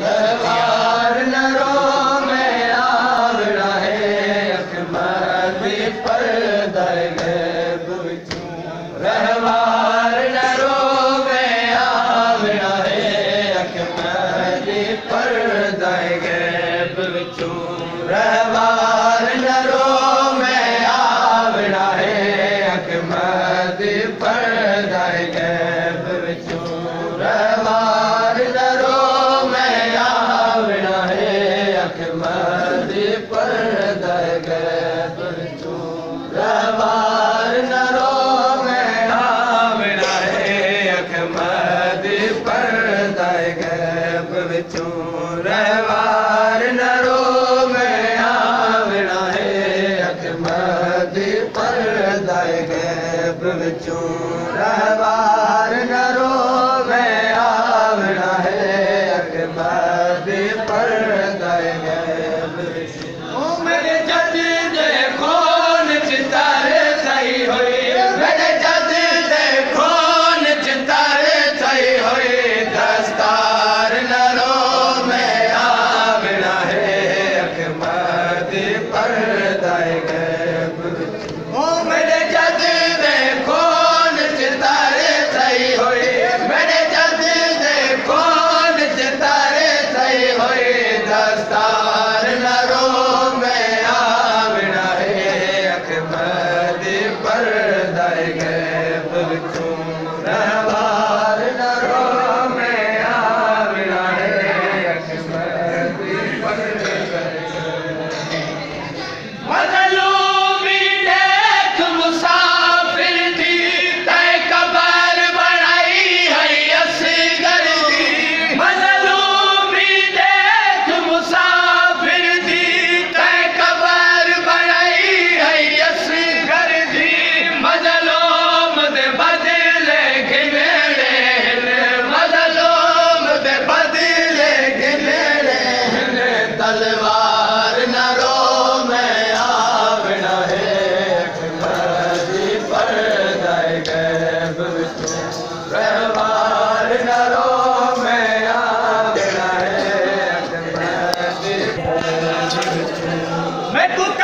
रहवार रवा میں کچھ